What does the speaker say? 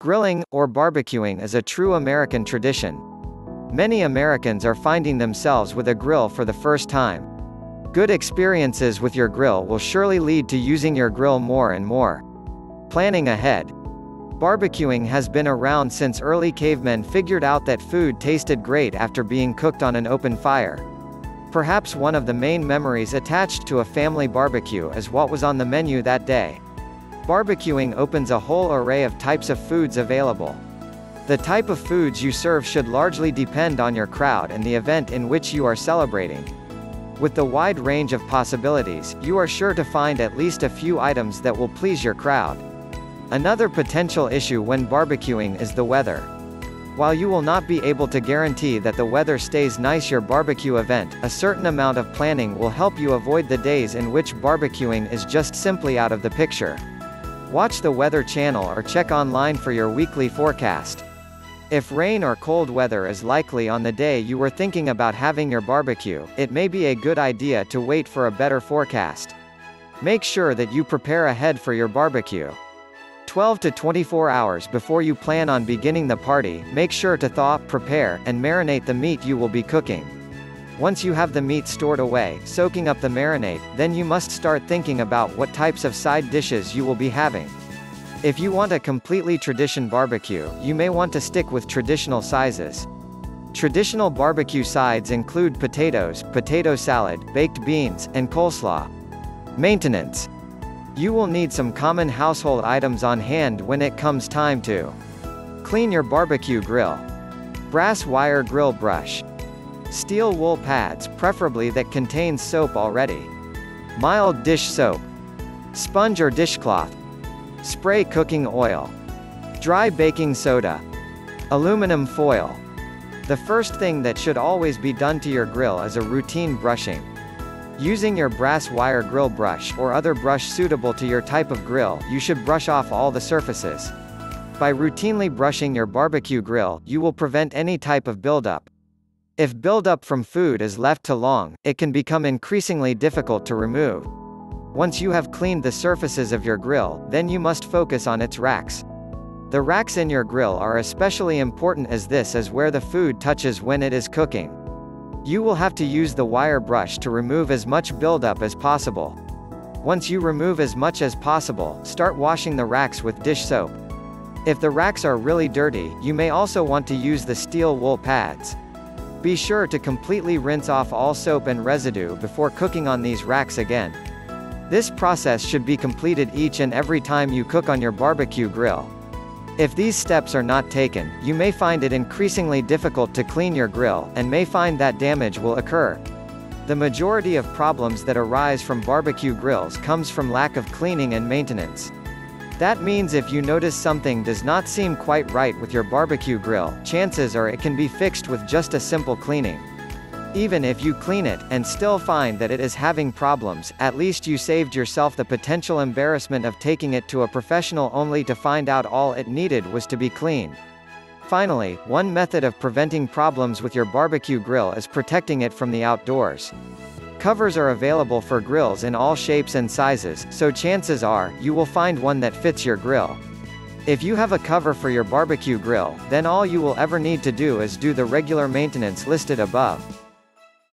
Grilling, or barbecuing is a true American tradition. Many Americans are finding themselves with a grill for the first time. Good experiences with your grill will surely lead to using your grill more and more. Planning ahead. Barbecuing has been around since early cavemen figured out that food tasted great after being cooked on an open fire. Perhaps one of the main memories attached to a family barbecue is what was on the menu that day. Barbecuing opens a whole array of types of foods available. The type of foods you serve should largely depend on your crowd and the event in which you are celebrating. With the wide range of possibilities, you are sure to find at least a few items that will please your crowd. Another potential issue when barbecuing is the weather. While you will not be able to guarantee that the weather stays nice your barbecue event, a certain amount of planning will help you avoid the days in which barbecuing is just simply out of the picture. Watch the Weather Channel or check online for your weekly forecast. If rain or cold weather is likely on the day you were thinking about having your barbecue, it may be a good idea to wait for a better forecast. Make sure that you prepare ahead for your barbecue. 12 to 24 hours before you plan on beginning the party, make sure to thaw, prepare, and marinate the meat you will be cooking. Once you have the meat stored away, soaking up the marinade, then you must start thinking about what types of side dishes you will be having. If you want a completely tradition barbecue, you may want to stick with traditional sizes. Traditional barbecue sides include potatoes, potato salad, baked beans, and coleslaw. Maintenance. You will need some common household items on hand when it comes time to clean your barbecue grill. Brass wire grill brush. Steel wool pads, preferably that contains soap already. Mild dish soap. Sponge or dishcloth. Spray cooking oil. Dry baking soda. Aluminum foil. The first thing that should always be done to your grill is a routine brushing. Using your brass wire grill brush or other brush suitable to your type of grill, you should brush off all the surfaces. By routinely brushing your barbecue grill, you will prevent any type of buildup. If buildup from food is left too long, it can become increasingly difficult to remove. Once you have cleaned the surfaces of your grill, then you must focus on its racks. The racks in your grill are especially important as this is where the food touches when it is cooking. You will have to use the wire brush to remove as much buildup as possible. Once you remove as much as possible, start washing the racks with dish soap. If the racks are really dirty, you may also want to use the steel wool pads. Be sure to completely rinse off all soap and residue before cooking on these racks again. This process should be completed each and every time you cook on your barbecue grill. If these steps are not taken, you may find it increasingly difficult to clean your grill, and may find that damage will occur. The majority of problems that arise from barbecue grills comes from lack of cleaning and maintenance. That means if you notice something does not seem quite right with your barbecue grill, chances are it can be fixed with just a simple cleaning. Even if you clean it, and still find that it is having problems, at least you saved yourself the potential embarrassment of taking it to a professional only to find out all it needed was to be cleaned. Finally, one method of preventing problems with your barbecue grill is protecting it from the outdoors. Covers are available for grills in all shapes and sizes, so chances are, you will find one that fits your grill. If you have a cover for your barbecue grill, then all you will ever need to do is do the regular maintenance listed above.